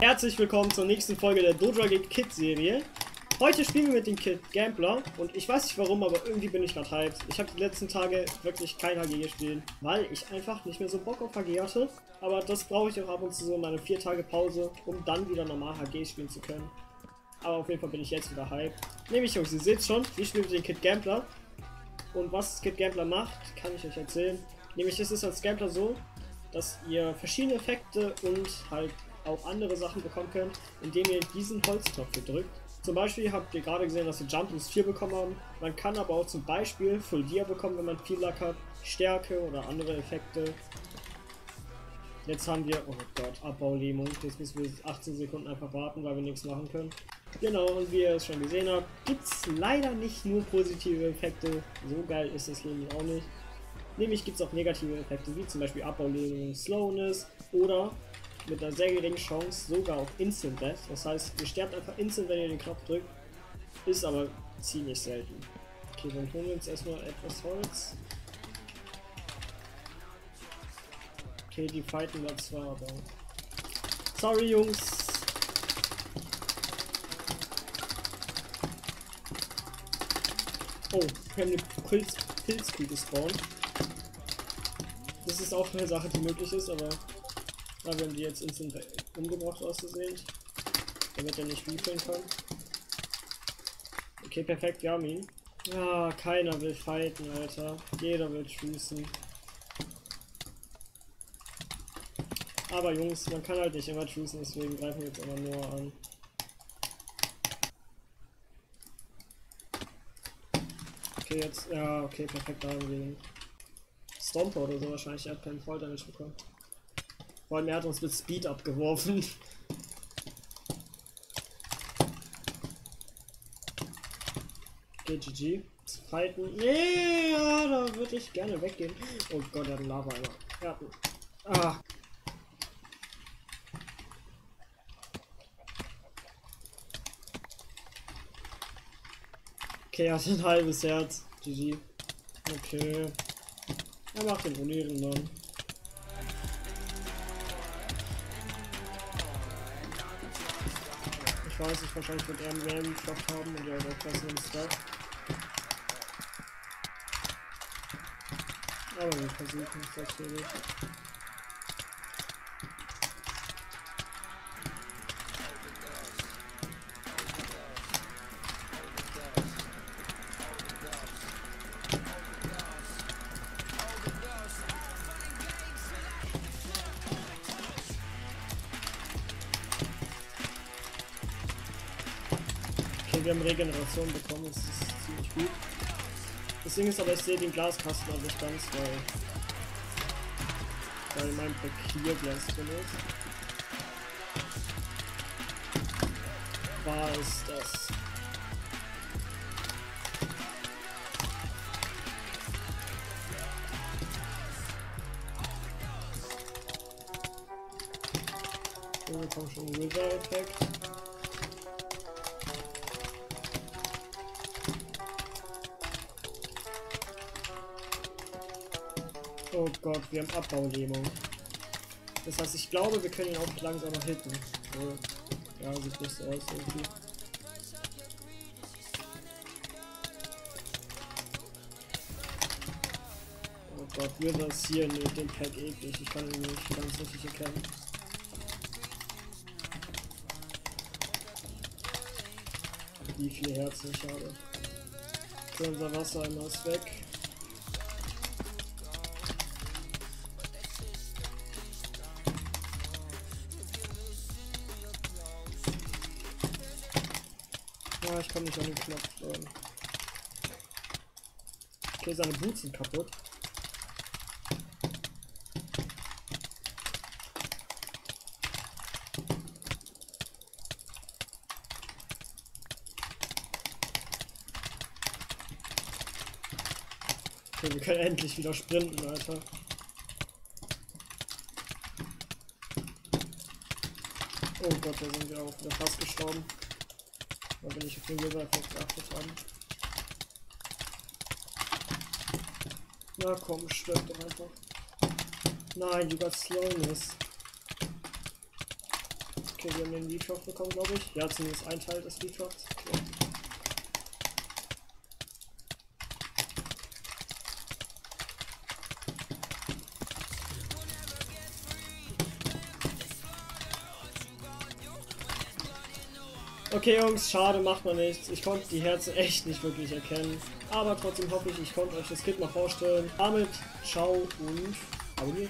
herzlich willkommen zur nächsten Folge der Doja Kid Serie. Heute spielen wir mit dem Kid Gambler und ich weiß nicht warum, aber irgendwie bin ich gerade hyped. Ich habe die letzten Tage wirklich kein HG gespielt, weil ich einfach nicht mehr so Bock auf HG hatte. Aber das brauche ich auch ab und zu so in meine 4 Tage Pause, um dann wieder normal HG spielen zu können. Aber auf jeden Fall bin ich jetzt wieder hyped. Nämlich Jungs, ihr seht schon, ich spiele mit dem Kid Gambler. Und was Kid Gambler macht, kann ich euch erzählen. Nämlich ist es als Gambler so, dass ihr verschiedene Effekte und halt auch andere Sachen bekommen könnt, indem ihr diesen Holztopf drückt. Zum Beispiel habt ihr gerade gesehen, dass wir Jump plus 4 bekommen haben. Man kann aber auch zum Beispiel Full Gear bekommen, wenn man viel Lack hat, Stärke oder andere Effekte. Jetzt haben wir, oh Gott, Abbaulähmung. Jetzt müssen wir 18 Sekunden einfach warten, weil wir nichts machen können. Genau, und wie ihr es schon gesehen habt, gibt es leider nicht nur positive Effekte. So geil ist das Leben auch nicht. Nämlich gibt es auch negative Effekte, wie zum Beispiel Abbaulähmung, Slowness oder mit einer sehr geringen Chance sogar auf Instant Death. Das heißt, ihr sterbt einfach instant, wenn ihr den Knopf drückt. Ist aber ziemlich selten. Okay, dann holen wir uns erstmal etwas Holz. Okay, die fighten da zwar, aber... Sorry, Jungs. Oh, wir haben eine Pilz Pilzkuh gespawnt. Das ist auch eine Sache, die möglich ist, aber Ah, wir haben die jetzt instant umgebracht auszusehen. Damit er nicht refillen kann. Okay, perfekt, wir haben ihn. Ja, keiner will fighten, Alter. Jeder will schießen. Aber Jungs, man kann halt nicht immer schießen, deswegen greifen wir jetzt immer nur an. Okay, jetzt, ja, okay, perfekt, da haben wir ihn. Stomper oder so wahrscheinlich, er hat keinen Fall damit bekommen. Vor allem er hat uns mit Speed abgeworfen. Okay, GG. Fighten. Nee, ja, da würde ich gerne weggehen. Oh Gott, er hat einen Lava -Eimer. Er einen... Ah. Okay, er hat ein halbes Herz. GG. Okay. Er macht den Turnieren dann. Weiß, ich wahrscheinlich mit einem Ram Stoff haben und ja, der besseren Stuff. Aber wir versuchen es natürlich. Wir haben Regeneration bekommen, das ist ziemlich gut. Das Ding ist aber, ich sehe den Glaskasten aber nicht ganz, weil, weil mein Blockierglas drin ist. War es das? So, wir kommen schon Wither-Effekt. Oh Gott, wir haben Abbaulähmung. Das heißt, ich glaube, wir können ihn auch langsam noch hitten. So. Ja, sieht nicht so aus irgendwie. Oh Gott, wir das hier mit dem Pack eklig. Ich kann ihn nicht ganz richtig erkennen. Wie viel Herzen habe. Okay, unser Wasser einmal ist weg. Ja, ich komme nicht an den Knopf dran. Okay, seine Boots sind kaputt. Okay, wir können endlich wieder sprinten, Alter. Oh Gott, da sind wir auch wieder fast gestorben. Da bin ich auf den Silber-Effekt geachtet haben. Na komm, stirb doch einfach. Nein, you got slowness. Okay, Okay, wir haben den V-Truck bekommen, glaube ich. Ja, zumindest ein Teil des V-Trucks. Okay. Okay, Jungs, schade, macht man nichts. Ich konnte die Herzen echt nicht wirklich erkennen. Aber trotzdem hoffe ich, ich konnte euch das Kit mal vorstellen. Damit, ciao und abonniert.